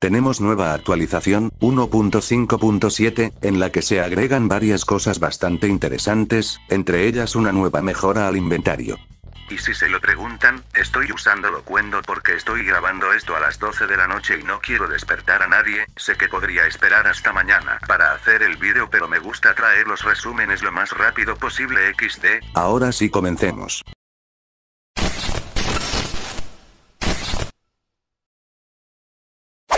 Tenemos nueva actualización, 1.5.7, en la que se agregan varias cosas bastante interesantes, entre ellas una nueva mejora al inventario. Y si se lo preguntan, estoy usando Locuendo porque estoy grabando esto a las 12 de la noche y no quiero despertar a nadie, sé que podría esperar hasta mañana para hacer el vídeo pero me gusta traer los resúmenes lo más rápido posible XD. Ahora sí comencemos.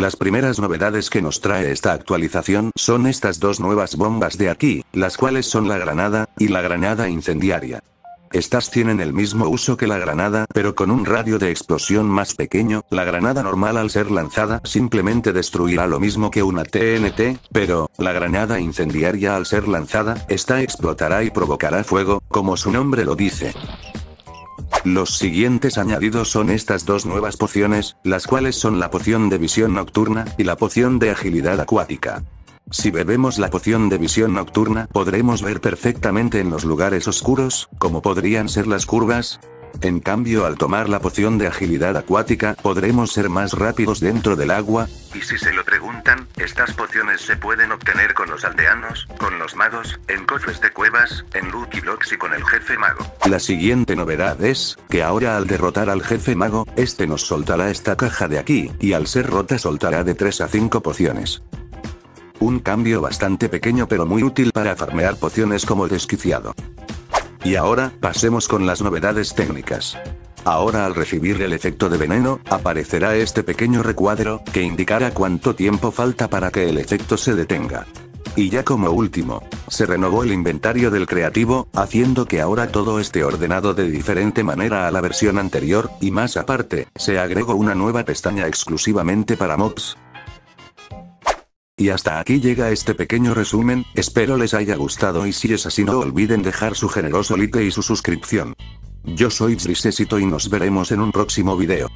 Las primeras novedades que nos trae esta actualización son estas dos nuevas bombas de aquí, las cuales son la granada, y la granada incendiaria. Estas tienen el mismo uso que la granada, pero con un radio de explosión más pequeño, la granada normal al ser lanzada simplemente destruirá lo mismo que una TNT, pero, la granada incendiaria al ser lanzada, esta explotará y provocará fuego, como su nombre lo dice. Los siguientes añadidos son estas dos nuevas pociones, las cuales son la poción de visión nocturna, y la poción de agilidad acuática. Si bebemos la poción de visión nocturna, podremos ver perfectamente en los lugares oscuros, como podrían ser las curvas, en cambio al tomar la poción de agilidad acuática, podremos ser más rápidos dentro del agua. Y si se lo preguntan, estas pociones se pueden obtener con los aldeanos, con los magos, en cofres de cuevas, en Lucky Blocks y con el jefe mago. La siguiente novedad es, que ahora al derrotar al jefe mago, este nos soltará esta caja de aquí, y al ser rota soltará de 3 a 5 pociones. Un cambio bastante pequeño pero muy útil para farmear pociones como desquiciado. Y ahora, pasemos con las novedades técnicas. Ahora al recibir el efecto de veneno, aparecerá este pequeño recuadro, que indicará cuánto tiempo falta para que el efecto se detenga. Y ya como último, se renovó el inventario del creativo, haciendo que ahora todo esté ordenado de diferente manera a la versión anterior, y más aparte, se agregó una nueva pestaña exclusivamente para mobs, y hasta aquí llega este pequeño resumen, espero les haya gustado y si es así no olviden dejar su generoso like y su suscripción. Yo soy Zrisesito y nos veremos en un próximo video.